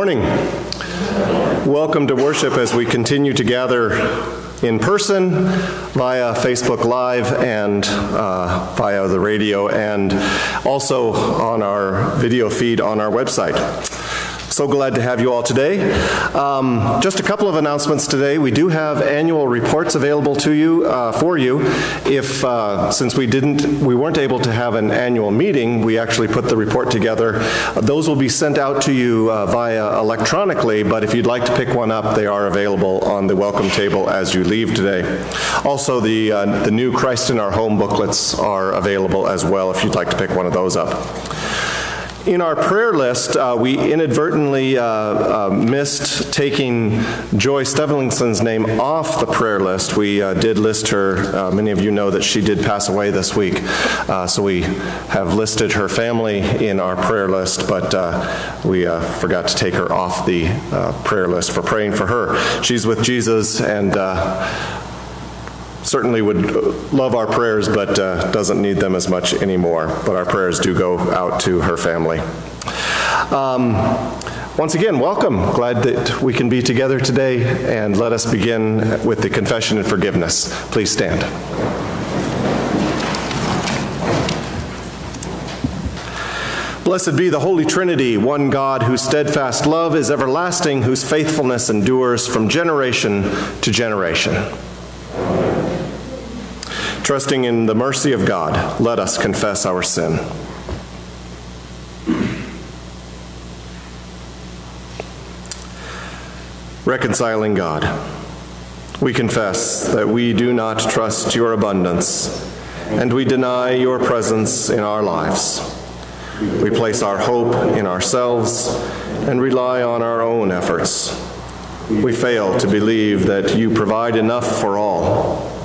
Morning. Welcome to worship as we continue to gather in person via Facebook Live and uh, via the radio and also on our video feed on our website. So glad to have you all today. Um, just a couple of announcements today. We do have annual reports available to you uh, for you. If uh, since we didn't, we weren't able to have an annual meeting, we actually put the report together. those will be sent out to you uh, via electronically. But if you'd like to pick one up, they are available on the welcome table as you leave today. Also, the uh, the new Christ in Our Home booklets are available as well. If you'd like to pick one of those up. In our prayer list, uh, we inadvertently uh, uh, missed taking Joy Stevlingson's name off the prayer list. We uh, did list her, uh, many of you know that she did pass away this week, uh, so we have listed her family in our prayer list, but we forgot to take her off the prayer list for praying for her. She's with Jesus and certainly would love our prayers, but uh, doesn't need them as much anymore. But our prayers do go out to her family. Um, once again, welcome. Glad that we can be together today, and let us begin with the confession and forgiveness. Please stand. Blessed be the Holy Trinity, one God whose steadfast love is everlasting, whose faithfulness endures from generation to generation. Trusting in the mercy of God, let us confess our sin. Reconciling God, we confess that we do not trust your abundance, and we deny your presence in our lives. We place our hope in ourselves and rely on our own efforts. We fail to believe that you provide enough for all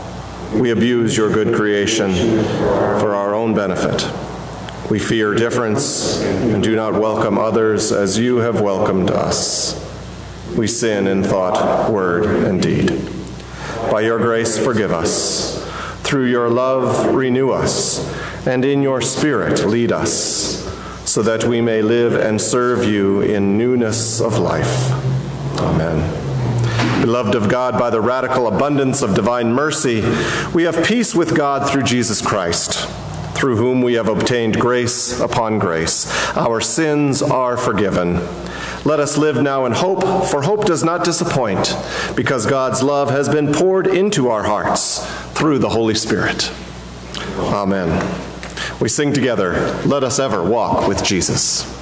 we abuse your good creation for our own benefit. We fear difference and do not welcome others as you have welcomed us. We sin in thought, word, and deed. By your grace, forgive us. Through your love, renew us, and in your spirit, lead us, so that we may live and serve you in newness of life. Amen. Beloved of God, by the radical abundance of divine mercy, we have peace with God through Jesus Christ, through whom we have obtained grace upon grace. Our sins are forgiven. Let us live now in hope, for hope does not disappoint, because God's love has been poured into our hearts through the Holy Spirit. Amen. We sing together, Let Us Ever Walk with Jesus.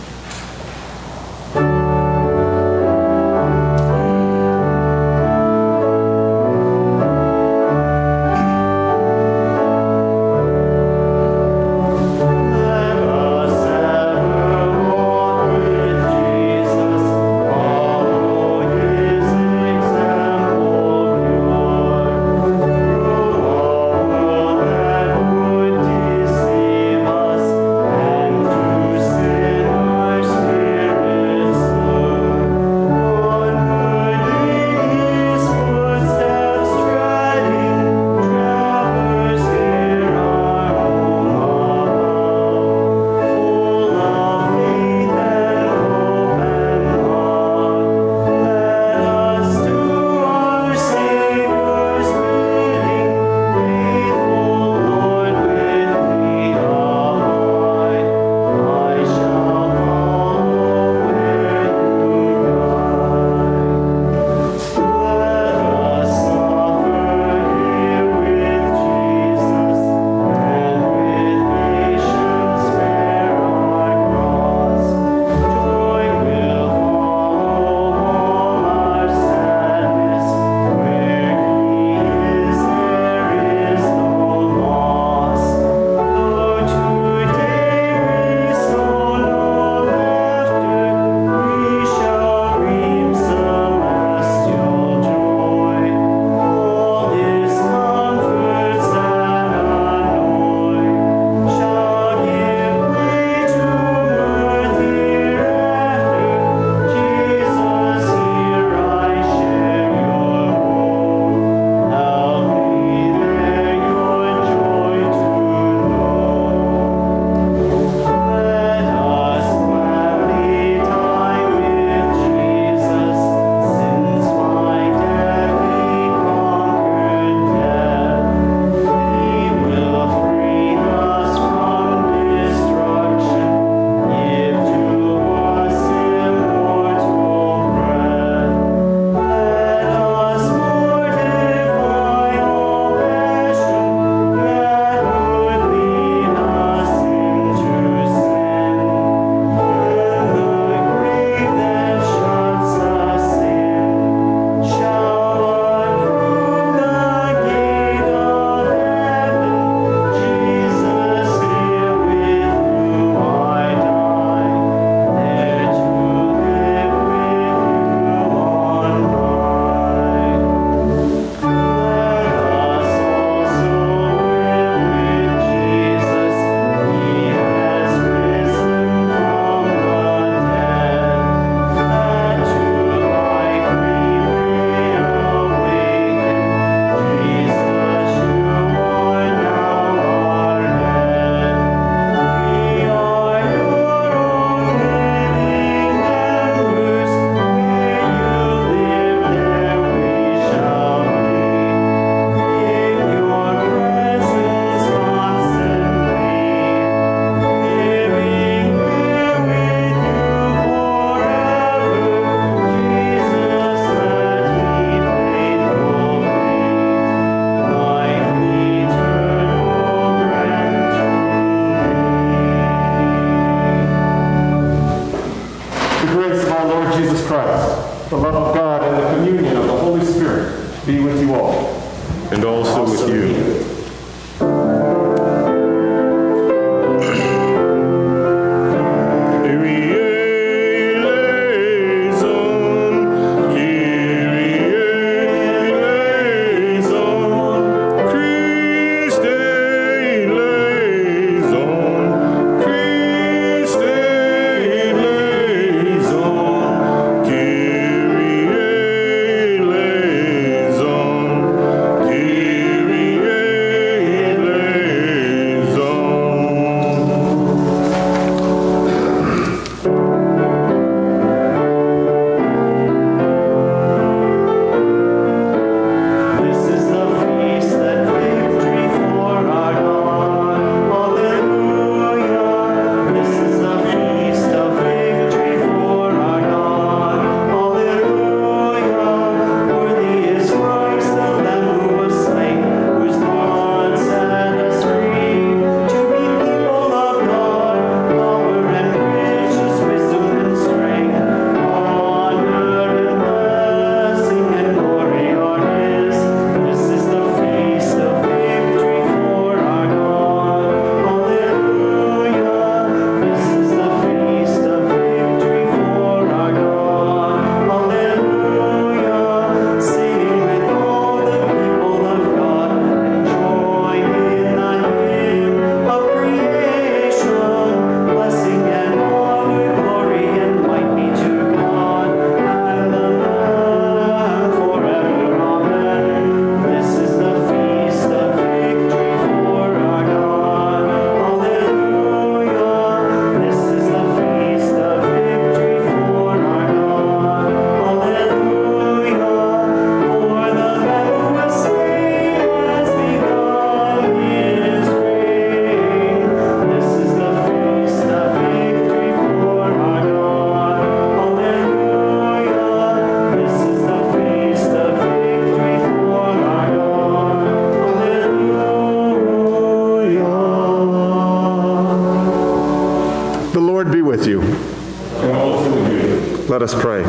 Us pray.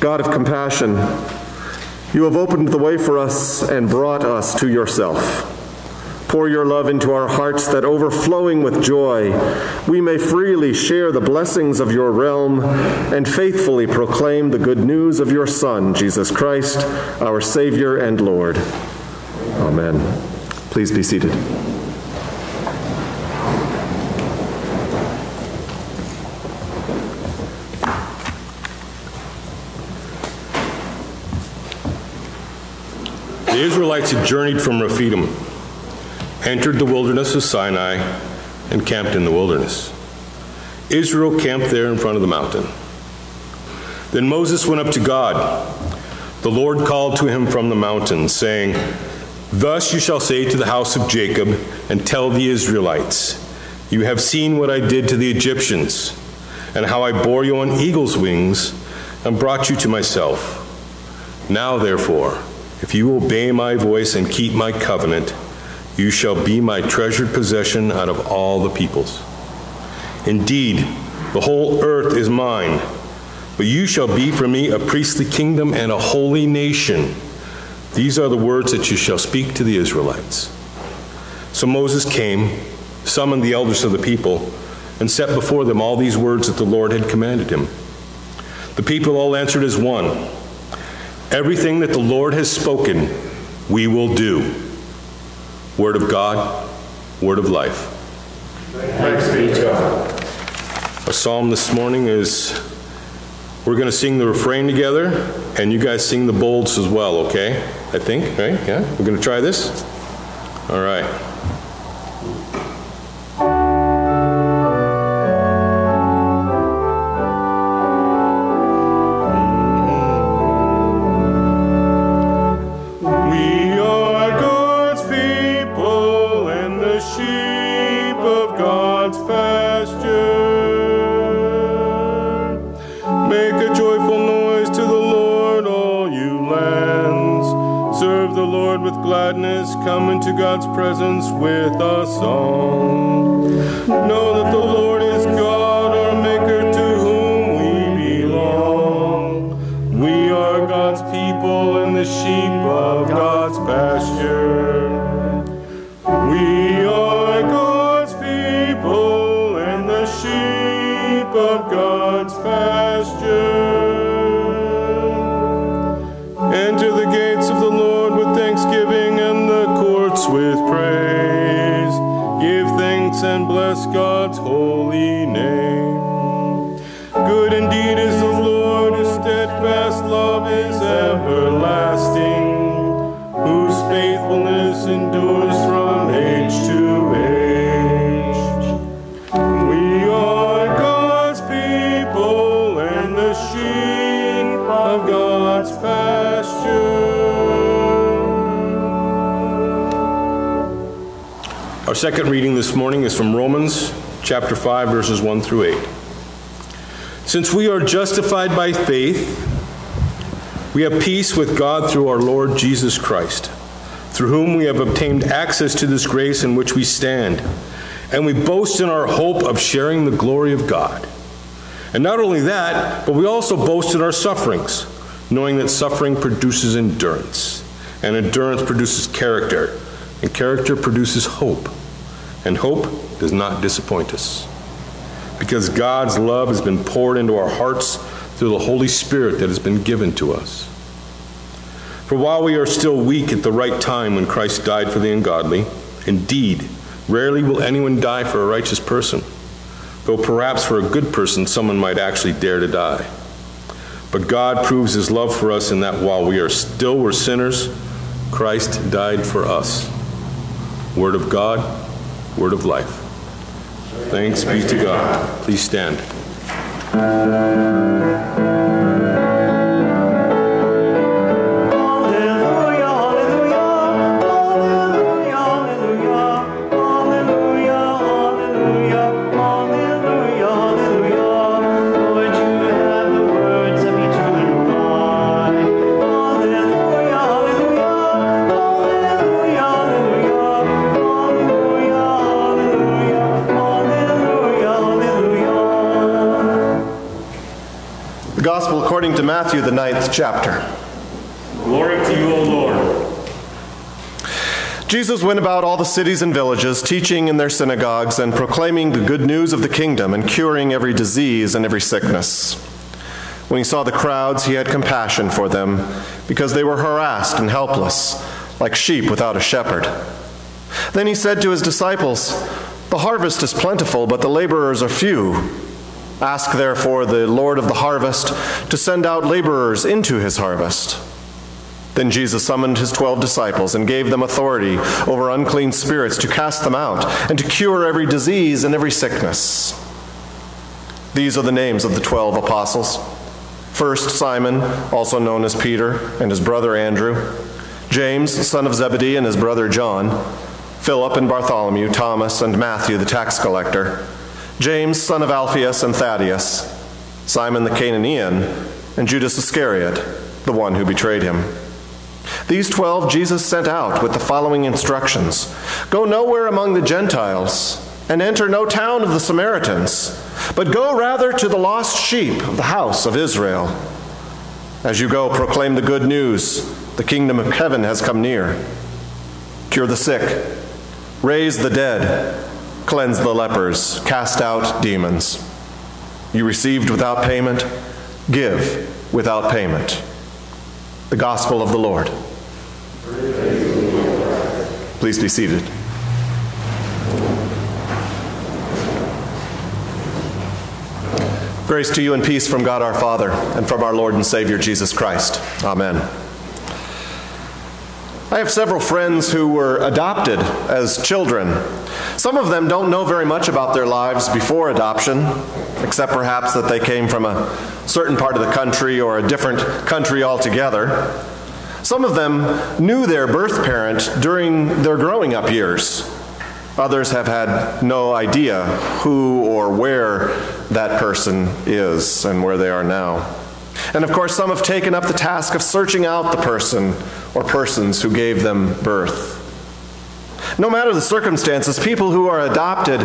God of compassion, you have opened the way for us and brought us to yourself. Pour your love into our hearts that, overflowing with joy, we may freely share the blessings of your realm and faithfully proclaim the good news of your Son, Jesus Christ, our Savior and Lord. Amen. Please be seated. The Israelites had journeyed from Rephidim, entered the wilderness of Sinai, and camped in the wilderness. Israel camped there in front of the mountain. Then Moses went up to God. The Lord called to him from the mountain, saying, Thus you shall say to the house of Jacob, and tell the Israelites, You have seen what I did to the Egyptians, and how I bore you on eagle's wings, and brought you to myself. Now, therefore, if you obey my voice and keep my covenant, you shall be my treasured possession out of all the peoples. Indeed, the whole earth is mine, but you shall be for me a priestly kingdom and a holy nation. These are the words that you shall speak to the Israelites. So Moses came, summoned the elders of the people, and set before them all these words that the Lord had commanded him. The people all answered as one Everything that the Lord has spoken, we will do. Word of God, word of life. Thanks be to God. Our psalm this morning is we're going to sing the refrain together, and you guys sing the bolds as well, okay? I think, right? Yeah? We're going to try this? All right. Our second reading this morning is from Romans chapter 5 verses 1 through 8. Since we are justified by faith, we have peace with God through our Lord Jesus Christ, through whom we have obtained access to this grace in which we stand, and we boast in our hope of sharing the glory of God. And not only that, but we also boast in our sufferings, knowing that suffering produces endurance, and endurance produces character, and character produces hope, and hope does not disappoint us. Because God's love has been poured into our hearts through the Holy Spirit that has been given to us. For while we are still weak at the right time when Christ died for the ungodly, indeed, rarely will anyone die for a righteous person, though perhaps for a good person someone might actually dare to die. But God proves his love for us in that while we are still were sinners, Christ died for us. Word of God, word of life. Thanks be to God. Please stand. Matthew, the ninth chapter. Glory to you, O Lord. Jesus went about all the cities and villages, teaching in their synagogues and proclaiming the good news of the kingdom and curing every disease and every sickness. When he saw the crowds, he had compassion for them because they were harassed and helpless, like sheep without a shepherd. Then he said to his disciples, The harvest is plentiful, but the laborers are few. Ask therefore the Lord of the harvest to send out laborers into his harvest. Then Jesus summoned his twelve disciples and gave them authority over unclean spirits to cast them out and to cure every disease and every sickness. These are the names of the twelve apostles. First, Simon, also known as Peter, and his brother Andrew, James, son of Zebedee, and his brother John, Philip and Bartholomew, Thomas and Matthew, the tax collector, James, son of Alphaeus and Thaddeus, Simon the Cananean, and Judas Iscariot, the one who betrayed him. These twelve Jesus sent out with the following instructions Go nowhere among the Gentiles, and enter no town of the Samaritans, but go rather to the lost sheep of the house of Israel. As you go, proclaim the good news the kingdom of heaven has come near. Cure the sick, raise the dead, cleanse the lepers, cast out demons. You received without payment, give without payment. The Gospel of the Lord. Please be seated. Grace to you and peace from God our Father and from our Lord and Savior Jesus Christ. Amen. I have several friends who were adopted as children. Some of them don't know very much about their lives before adoption, except perhaps that they came from a certain part of the country or a different country altogether. Some of them knew their birth parent during their growing up years. Others have had no idea who or where that person is and where they are now. And of course, some have taken up the task of searching out the person or persons who gave them birth. No matter the circumstances, people who are adopted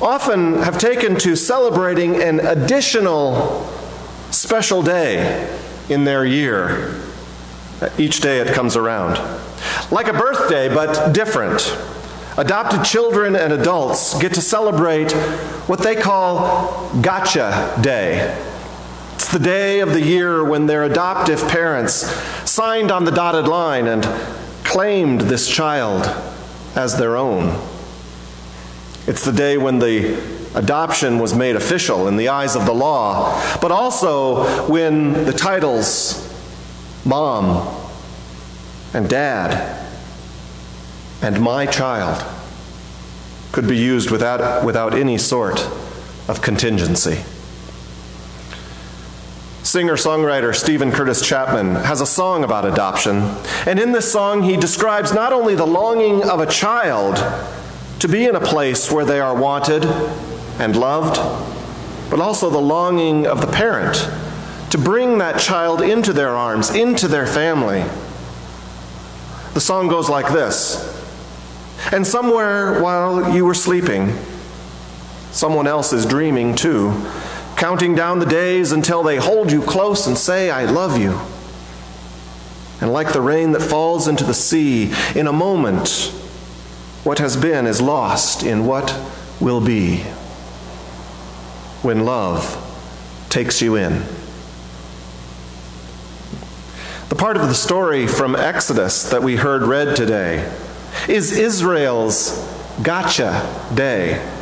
often have taken to celebrating an additional special day in their year. Each day it comes around. Like a birthday, but different. adopted children and adults get to celebrate what they call Gotcha Day. It's the day of the year when their adoptive parents signed on the dotted line and claimed this child as their own. It's the day when the adoption was made official in the eyes of the law, but also when the titles mom and dad and my child could be used without, without any sort of contingency. Singer songwriter Steven Curtis Chapman has a song about adoption, and in this song he describes not only the longing of a child to be in a place where they are wanted and loved, but also the longing of the parent to bring that child into their arms, into their family. The song goes like this. And somewhere while you were sleeping, someone else is dreaming too, counting down the days until they hold you close and say, I love you. And like the rain that falls into the sea, in a moment, what has been is lost in what will be when love takes you in. The part of the story from Exodus that we heard read today is Israel's gotcha day.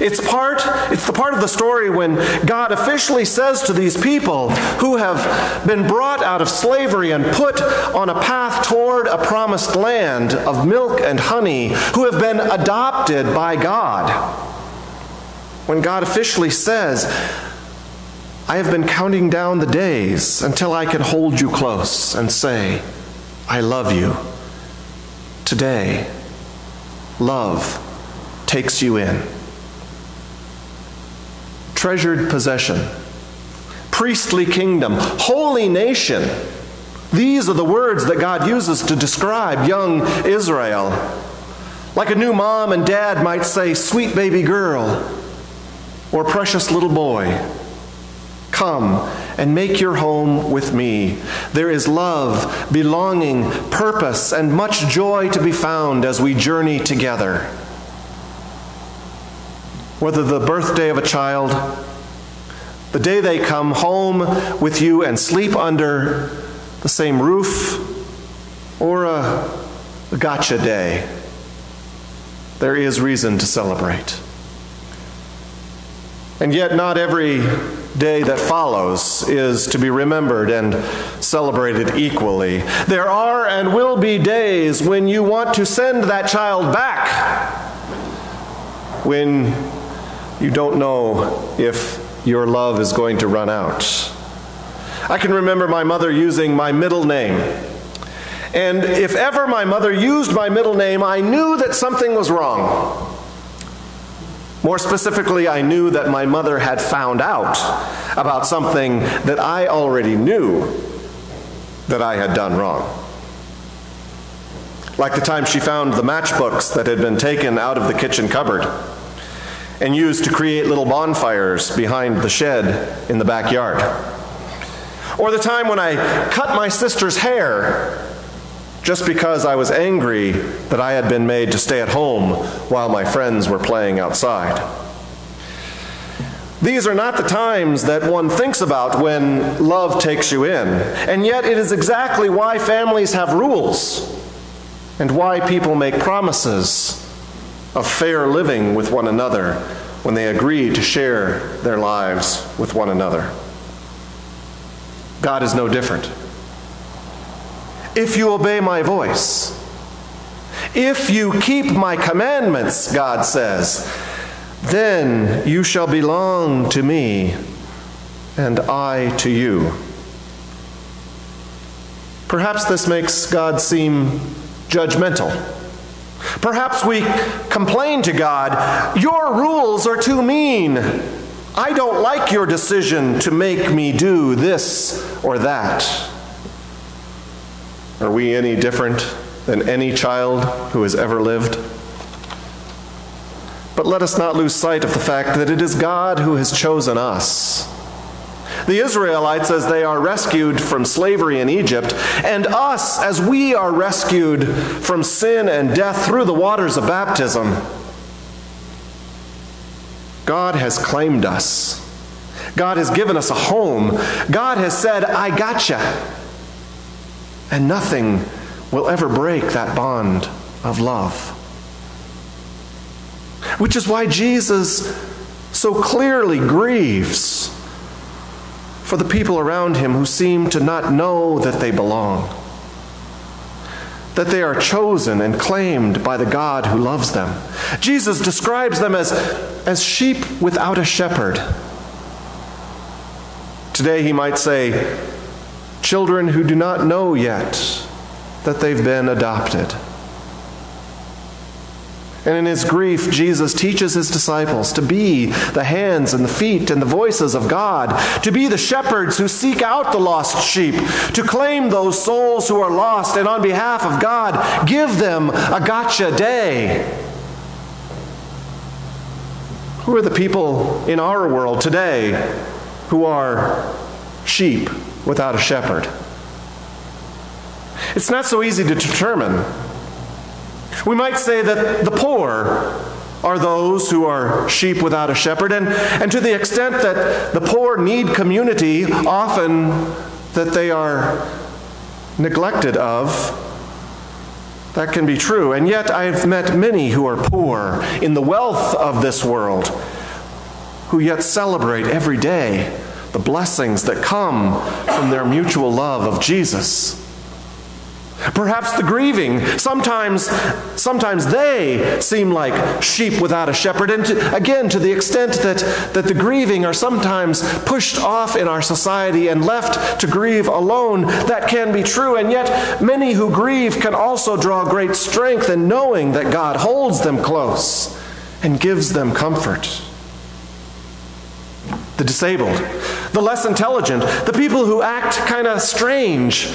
It's part it's the part of the story when God officially says to these people who have been brought out of slavery and put on a path toward a promised land of milk and honey, who have been adopted by God. When God officially says, I have been counting down the days until I can hold you close and say, I love you. Today, love takes you in. Treasured possession, priestly kingdom, holy nation. These are the words that God uses to describe young Israel. Like a new mom and dad might say, sweet baby girl, or precious little boy. Come and make your home with me. There is love, belonging, purpose, and much joy to be found as we journey together. Whether the birthday of a child, the day they come home with you and sleep under the same roof, or a, gotcha day, there is reason to celebrate. And yet, not every day that follows is to be remembered and celebrated equally. There are and will be days when you want to send that child back, when you don't know if your love is going to run out. I can remember my mother using my middle name. And if ever my mother used my middle name, I knew that something was wrong. More specifically, I knew that my mother had found out about something that I already knew that I had done wrong. Like the time she found the matchbooks that had been taken out of the kitchen cupboard and used to create little bonfires behind the shed in the backyard. Or the time when I cut my sister's hair just because I was angry that I had been made to stay at home while my friends were playing outside. These are not the times that one thinks about when love takes you in, and yet it is exactly why families have rules and why people make promises of fair living with one another when they agree to share their lives with one another. God is no different if you obey my voice. If you keep my commandments, God says, then you shall belong to me, and I to you. Perhaps this makes God seem judgmental. Perhaps we complain to God, Your rules are too mean. I don't like your decision to make me do this or that. Are we any different than any child who has ever lived? But let us not lose sight of the fact that it is God who has chosen us. The Israelites as they are rescued from slavery in Egypt, and us as we are rescued from sin and death through the waters of baptism. God has claimed us. God has given us a home. God has said, I gotcha. And nothing will ever break that bond of love. Which is why Jesus so clearly grieves for the people around him who seem to not know that they belong, that they are chosen and claimed by the God who loves them. Jesus describes them as, as sheep without a shepherd. Today he might say, children who do not know yet that they've been adopted. And in his grief, Jesus teaches his disciples to be the hands and the feet and the voices of God, to be the shepherds who seek out the lost sheep, to claim those souls who are lost, and on behalf of God, give them a gotcha day. Who are the people in our world today who are sheep without a shepherd? It's not so easy to determine. We might say that the poor are those who are sheep without a shepherd, and, and to the extent that the poor need community, often that they are neglected of, that can be true. And yet, I've met many who are poor in the wealth of this world, who yet celebrate every day the blessings that come from their mutual love of Jesus. Perhaps the grieving, sometimes, sometimes they seem like sheep without a shepherd. And to, again, to the extent that, that the grieving are sometimes pushed off in our society and left to grieve alone, that can be true. And yet, many who grieve can also draw great strength in knowing that God holds them close and gives them comfort. The disabled, the less intelligent, the people who act kind of strange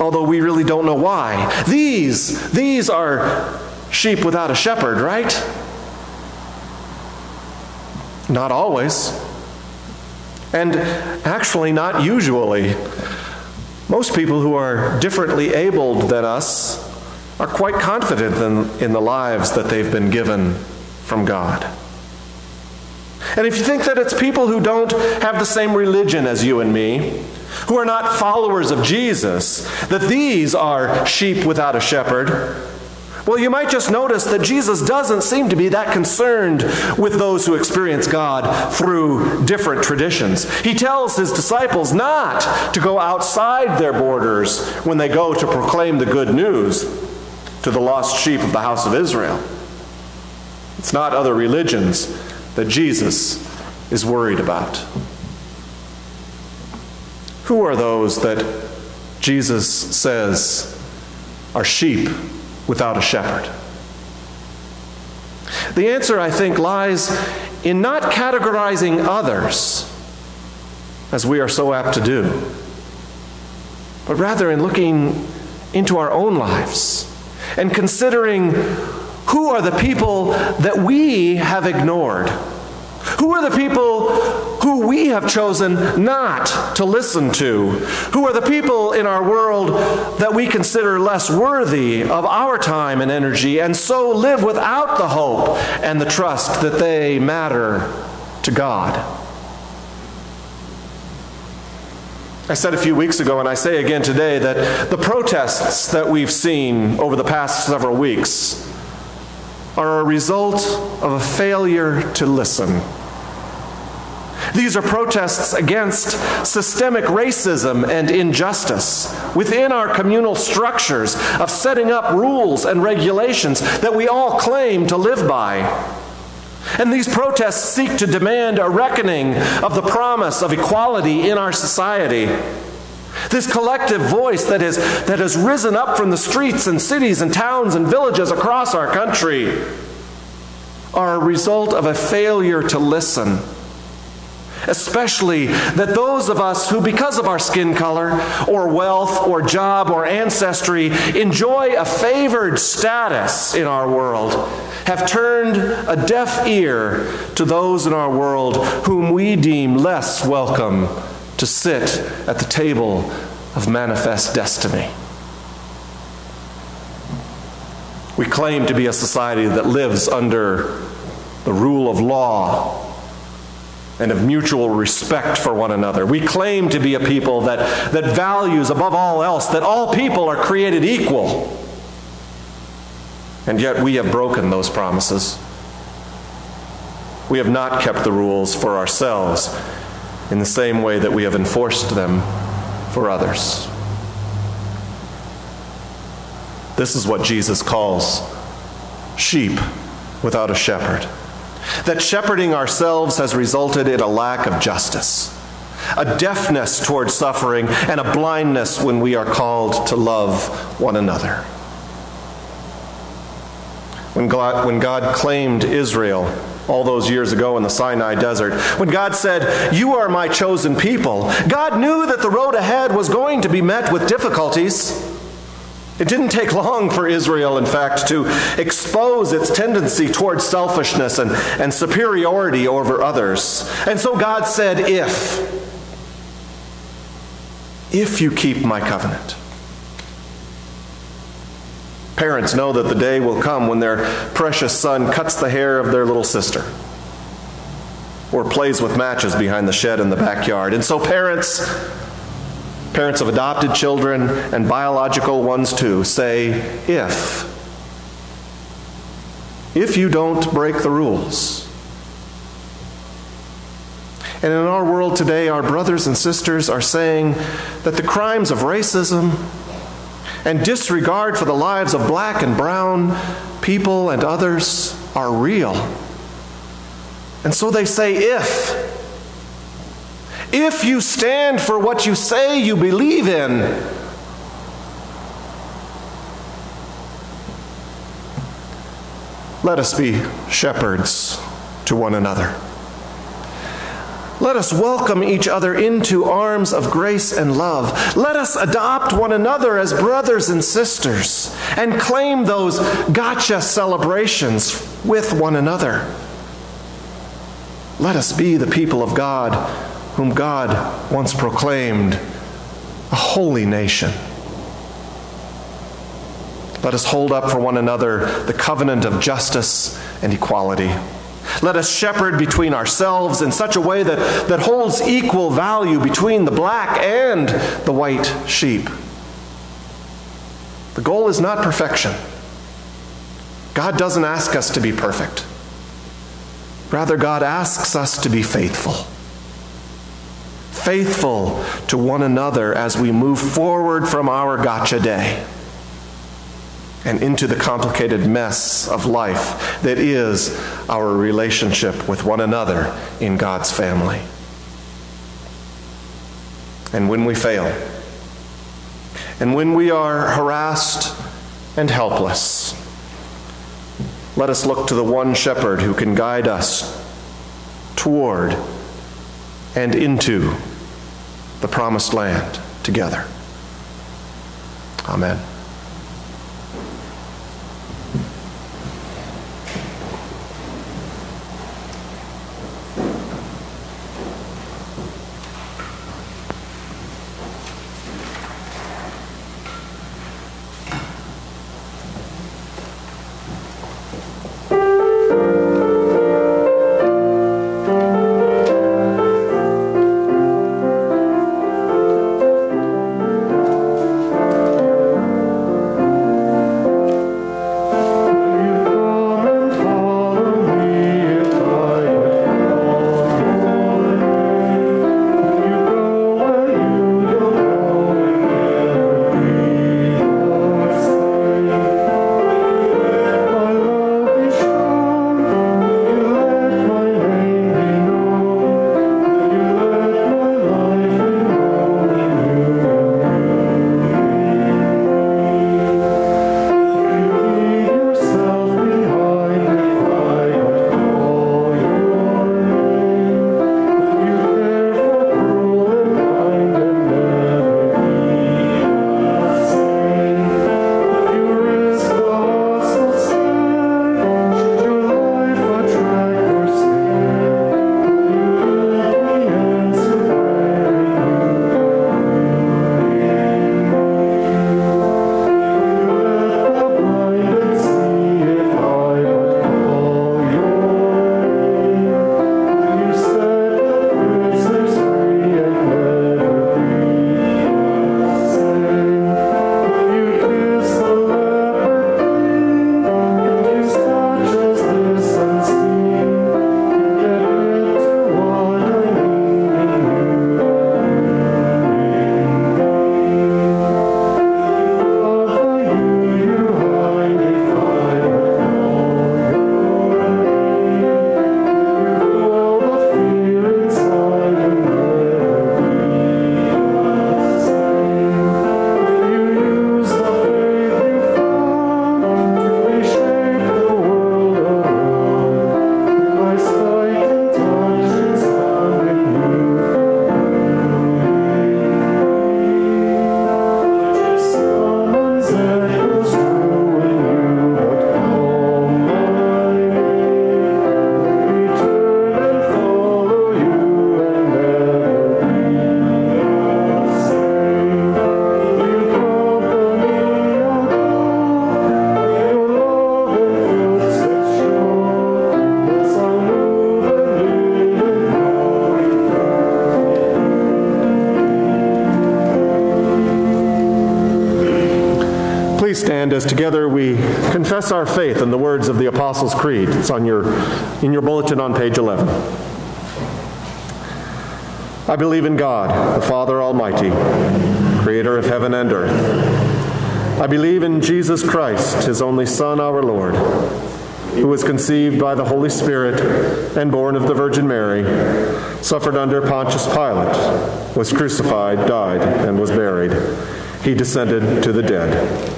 although we really don't know why. These, these are sheep without a shepherd, right? Not always. And actually, not usually. Most people who are differently abled than us are quite confident in, in the lives that they've been given from God. And if you think that it's people who don't have the same religion as you and me, who are not followers of Jesus, that these are sheep without a shepherd, well, you might just notice that Jesus doesn't seem to be that concerned with those who experience God through different traditions. He tells his disciples not to go outside their borders when they go to proclaim the good news to the lost sheep of the house of Israel. It's not other religions that Jesus is worried about. Who are those that Jesus says are sheep without a shepherd? The answer, I think, lies in not categorizing others, as we are so apt to do, but rather in looking into our own lives and considering who are the people that we have ignored who are the people who we have chosen not to listen to? Who are the people in our world that we consider less worthy of our time and energy and so live without the hope and the trust that they matter to God? I said a few weeks ago, and I say again today, that the protests that we've seen over the past several weeks are a result of a failure to listen. These are protests against systemic racism and injustice within our communal structures of setting up rules and regulations that we all claim to live by. And these protests seek to demand a reckoning of the promise of equality in our society. This collective voice that, is, that has risen up from the streets and cities and towns and villages across our country are a result of a failure to listen especially that those of us who, because of our skin color, or wealth, or job, or ancestry, enjoy a favored status in our world, have turned a deaf ear to those in our world whom we deem less welcome to sit at the table of manifest destiny. We claim to be a society that lives under the rule of law and of mutual respect for one another. We claim to be a people that, that values above all else that all people are created equal. And yet we have broken those promises. We have not kept the rules for ourselves in the same way that we have enforced them for others. This is what Jesus calls sheep without a shepherd. That shepherding ourselves has resulted in a lack of justice, a deafness toward suffering, and a blindness when we are called to love one another. When God, when God claimed Israel all those years ago in the Sinai desert, when God said, You are my chosen people, God knew that the road ahead was going to be met with difficulties. It didn't take long for Israel, in fact, to expose its tendency towards selfishness and, and superiority over others. And so God said, If, if you keep my covenant. Parents know that the day will come when their precious son cuts the hair of their little sister or plays with matches behind the shed in the backyard. And so, parents, parents of adopted children and biological ones too, say, if. If you don't break the rules. And in our world today, our brothers and sisters are saying that the crimes of racism and disregard for the lives of black and brown people and others are real. And so they say, if. If you stand for what you say you believe in, let us be shepherds to one another. Let us welcome each other into arms of grace and love. Let us adopt one another as brothers and sisters and claim those gotcha celebrations with one another. Let us be the people of God whom God once proclaimed a holy nation. Let us hold up for one another the covenant of justice and equality. Let us shepherd between ourselves in such a way that, that holds equal value between the black and the white sheep. The goal is not perfection. God doesn't ask us to be perfect. Rather, God asks us to be faithful. Faithful to one another as we move forward from our gotcha day and into the complicated mess of life that is our relationship with one another in God's family. And when we fail, and when we are harassed and helpless, let us look to the one shepherd who can guide us toward and into the promised land together. Amen. Confess our faith in the words of the Apostles' Creed. It's on your, in your bulletin on page 11. I believe in God, the Father Almighty, creator of heaven and earth. I believe in Jesus Christ, his only Son, our Lord, who was conceived by the Holy Spirit and born of the Virgin Mary, suffered under Pontius Pilate, was crucified, died, and was buried. He descended to the dead.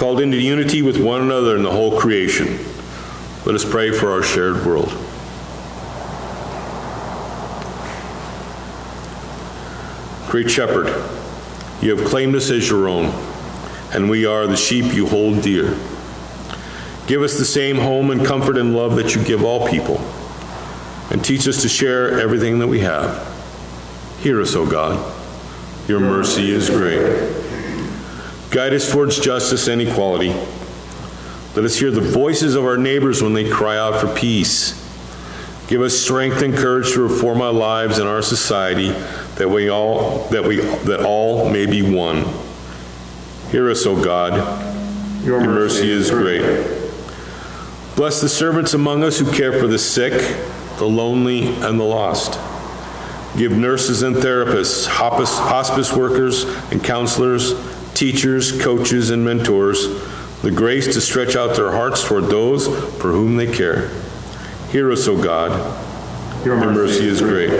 Called into unity with one another and the whole creation, let us pray for our shared world. Great Shepherd, you have claimed us as your own, and we are the sheep you hold dear. Give us the same home and comfort and love that you give all people, and teach us to share everything that we have. Hear us, O God. Your mercy is great. Guide us towards justice and equality. Let us hear the voices of our neighbors when they cry out for peace. Give us strength and courage to reform our lives and our society that we all that we that all may be one. Hear us, O God. Your mercy is great. Bless the servants among us who care for the sick, the lonely, and the lost. Give nurses and therapists, hospice, hospice workers and counselors, teachers, coaches, and mentors the grace to stretch out their hearts toward those for whom they care. Hear us, O God. Your mercy is great.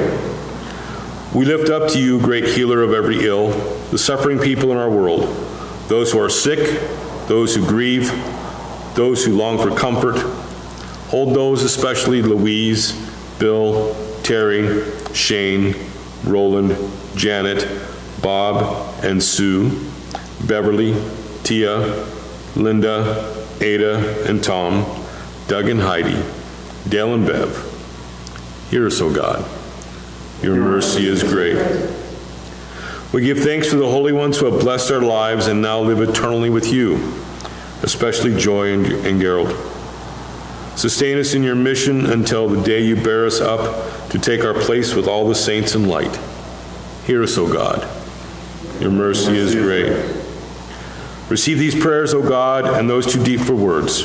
We lift up to you, great healer of every ill, the suffering people in our world, those who are sick, those who grieve, those who long for comfort. Hold those, especially Louise, Bill, Terry, Shane, Roland, Janet, Bob, and Sue, Beverly, Tia, Linda, Ada, and Tom, Doug and Heidi, Dale and Bev. Hear us, O God. Your mercy is great. We give thanks for the holy ones who have blessed our lives and now live eternally with you, especially Joy and, and Gerald. Sustain us in your mission until the day you bear us up to take our place with all the saints in light. Hear us, O God. Your mercy is great. Receive these prayers, O God, and those too deep for words.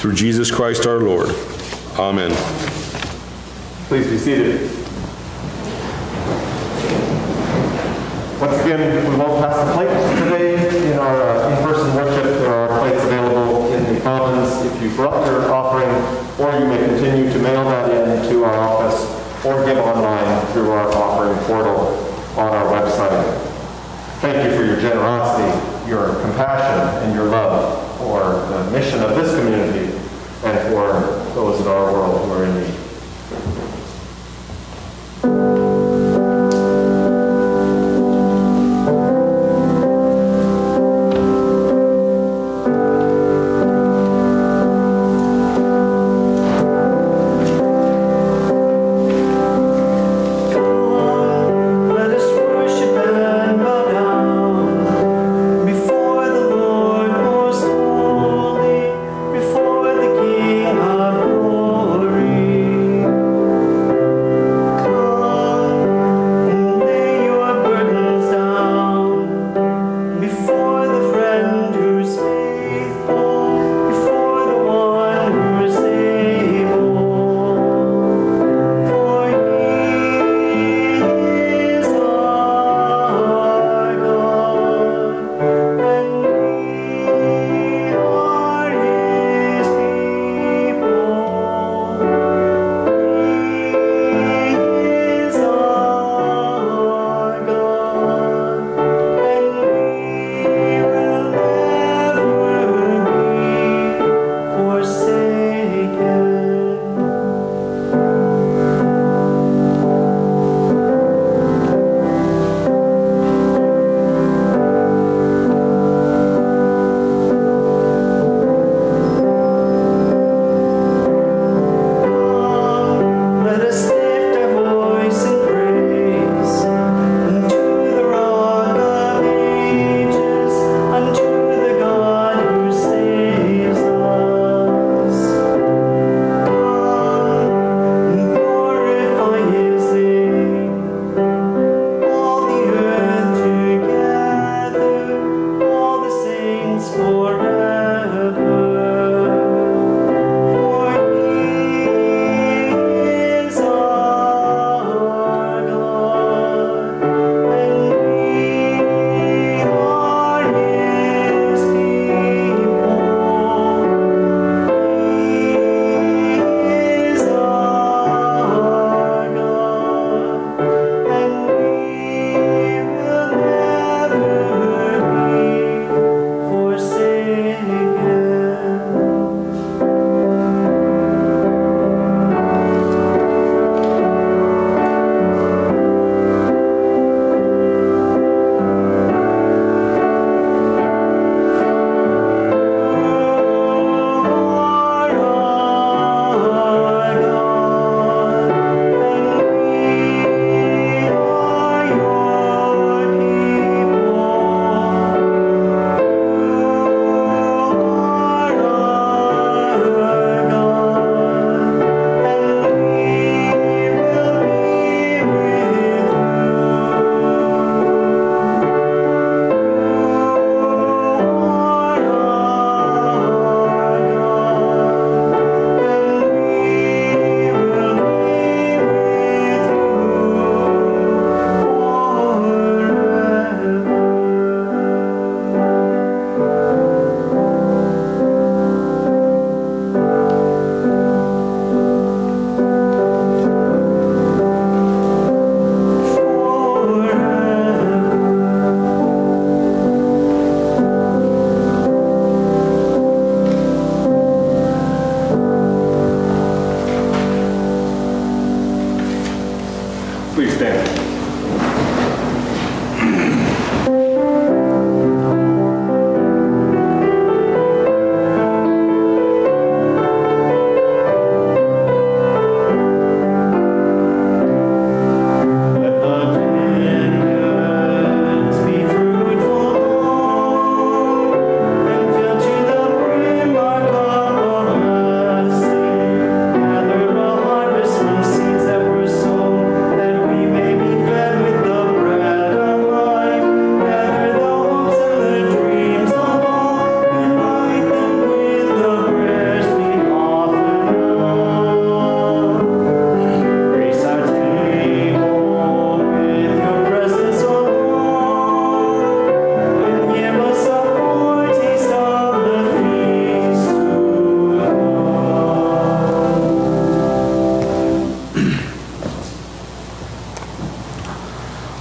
Through Jesus Christ our Lord. Amen. Please be seated. Once again, we won't pass the plate today in our uh, in-person worship. There are plates available in the commons if you brought your offering, or you may continue to mail that in to our office or give online through our offering portal on our website. Thank you for your generosity, your compassion, and your love for the mission of this community and for those in our world who are in need.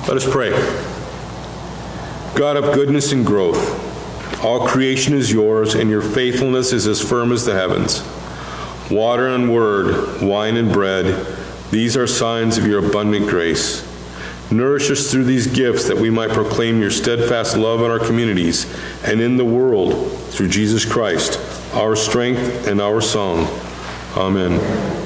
Let us pray. God of goodness and growth, all creation is yours, and your faithfulness is as firm as the heavens. Water and word, wine and bread, these are signs of your abundant grace. Nourish us through these gifts that we might proclaim your steadfast love in our communities and in the world through Jesus Christ, our strength and our song. Amen.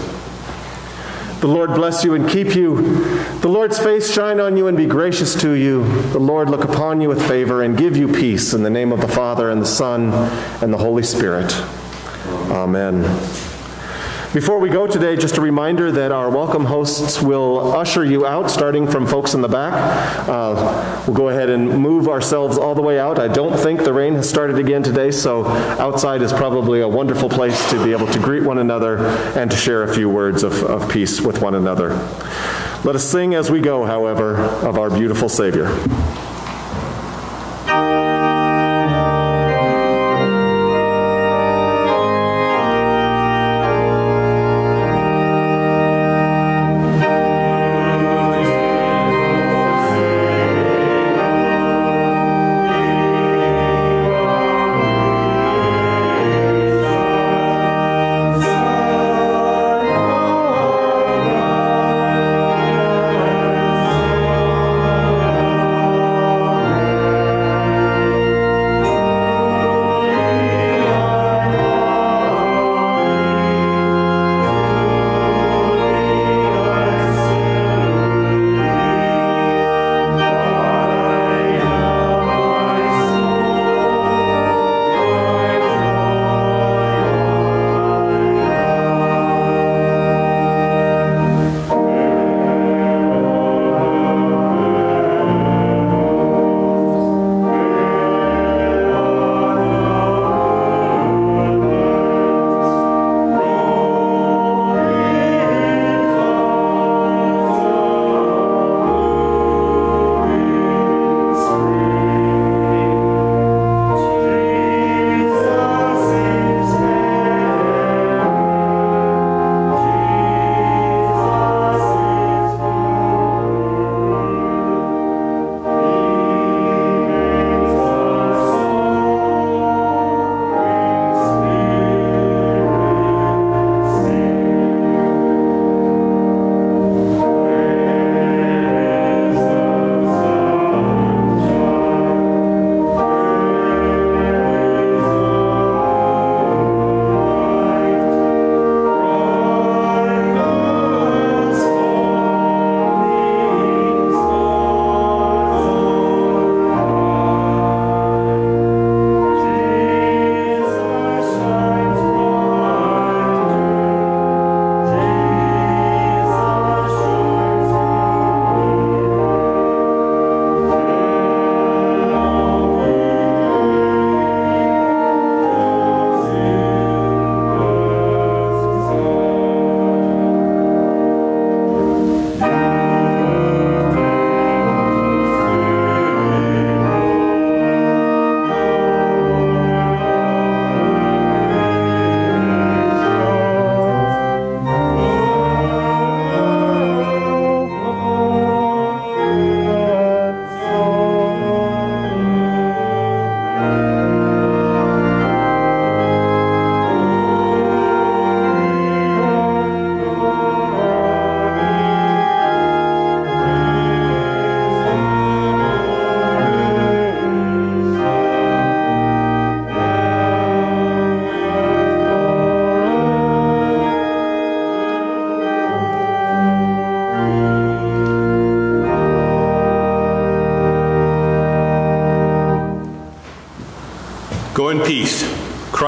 The Lord bless you and keep you. The Lord's face shine on you and be gracious to you. The Lord look upon you with favor and give you peace in the name of the Father and the Son and the Holy Spirit. Amen. Before we go today, just a reminder that our welcome hosts will usher you out, starting from folks in the back. Uh, we'll go ahead and move ourselves all the way out. I don't think the rain has started again today, so outside is probably a wonderful place to be able to greet one another and to share a few words of, of peace with one another. Let us sing as we go, however, of our beautiful Savior.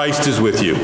Christ is with you.